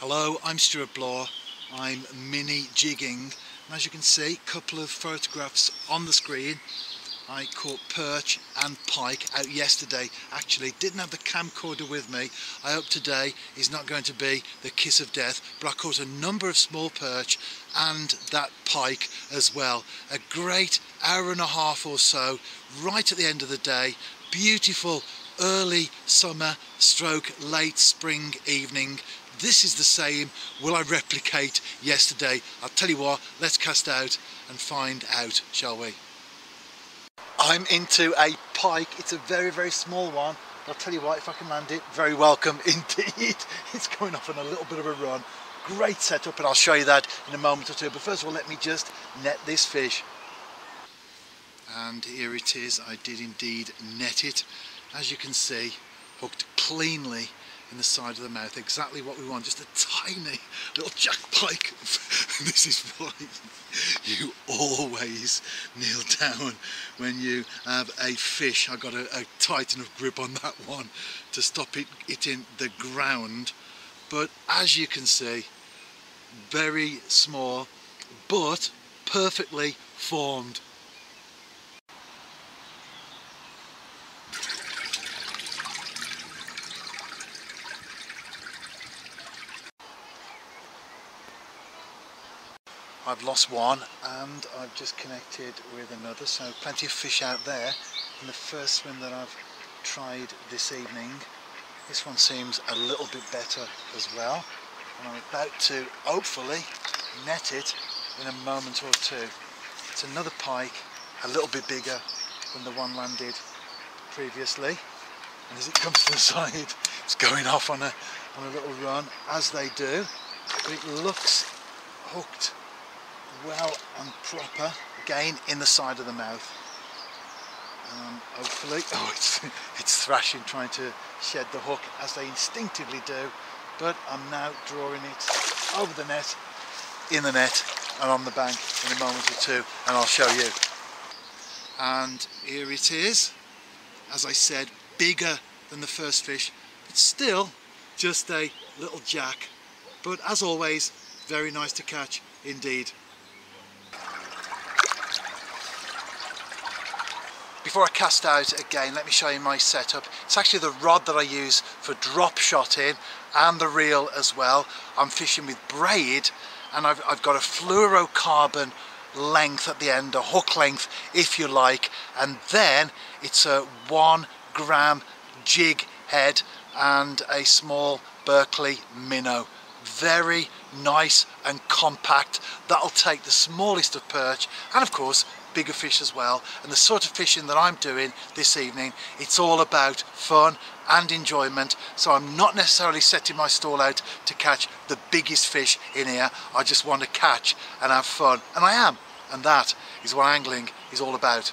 Hello, I'm Stewart Bloor. I'm mini jigging. And as you can see, a couple of photographs on the screen. I caught perch and pike out yesterday. Actually, didn't have the camcorder with me. I hope today is not going to be the kiss of death, but I caught a number of small perch and that pike as well. A great hour and a half or so, right at the end of the day. Beautiful early summer stroke late spring evening this is the same will I replicate yesterday? I'll tell you what let's cast out and find out shall we? I'm into a pike. It's a very very small one I'll tell you what if I can land it very welcome indeed. It's going off on a little bit of a run. Great setup and I'll show you that in a moment or two. But first of all let me just net this fish. And here it is. I did indeed net it. As you can see hooked cleanly in the side of the mouth exactly what we want just a tiny little jack pike this is why you always kneel down when you have a fish. I got a, a tight enough grip on that one to stop it hitting the ground. But as you can see very small but perfectly formed I've lost one and I've just connected with another so plenty of fish out there. And the first swim that I've tried this evening this one seems a little bit better as well. And I'm about to hopefully net it in a moment or two. It's another pike a little bit bigger than the one landed previously. And as it comes to the side it's going off on a on a little run as they do. But it looks hooked well and proper again in the side of the mouth. Um, hopefully oh it's it's thrashing trying to shed the hook as they instinctively do but I'm now drawing it over the net in the net and on the bank in a moment or two and I'll show you. And here it is. As I said bigger than the first fish but still just a little jack. But as always very nice to catch indeed Before I cast out again, let me show you my setup. It's actually the rod that I use for drop shotting and the reel as well. I'm fishing with braid and I've, I've got a fluorocarbon length at the end, a hook length if you like, and then it's a one gram jig head and a small Berkley minnow. Very nice and compact. That'll take the smallest of perch and of course bigger fish as well. And the sort of fishing that I'm doing this evening it's all about fun and enjoyment. So I'm not necessarily setting my stall out to catch the biggest fish in here. I just want to catch and have fun. And I am. And that is what angling is all about.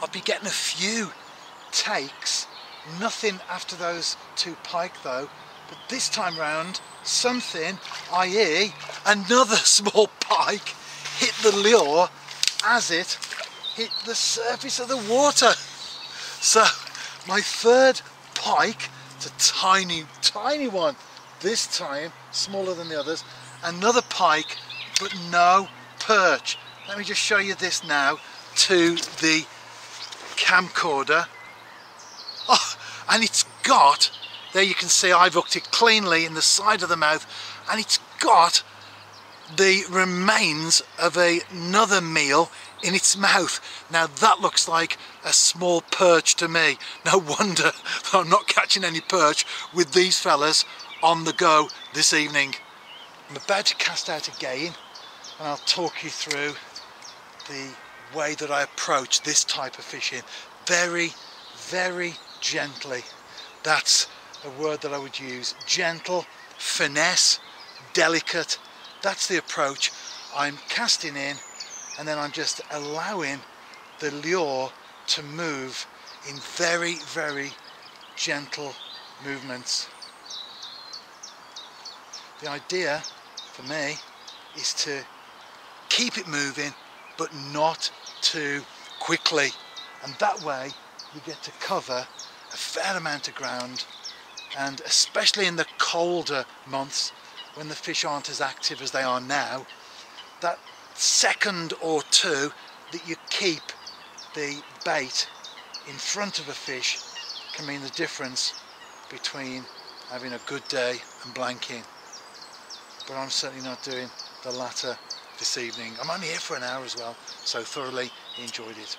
I'll be getting a few takes. Nothing after those two pike though. But this time round something i.e. another small pike hit the lure as it hit the surface of the water. So my third pike, it's a tiny, tiny one, this time smaller than the others, another pike, but no perch. Let me just show you this now to the camcorder. Oh, and it's got, there you can see I've hooked it cleanly in the side of the mouth, and it's got the remains of a, another meal in its mouth. Now that looks like a small perch to me. No wonder that I'm not catching any perch with these fellas on the go this evening. I'm about to cast out again and I'll talk you through the way that I approach this type of fishing. Very, very gently. That's a word that I would use. Gentle, finesse, delicate, that's the approach. I'm casting in and then I'm just allowing the lure to move in very, very gentle movements. The idea for me is to keep it moving but not too quickly and that way you get to cover a fair amount of ground and especially in the colder months when the fish aren't as active as they are now, that second or two that you keep the bait in front of a fish can mean the difference between having a good day and blanking. But I'm certainly not doing the latter this evening. I'm only here for an hour as well, so thoroughly enjoyed it.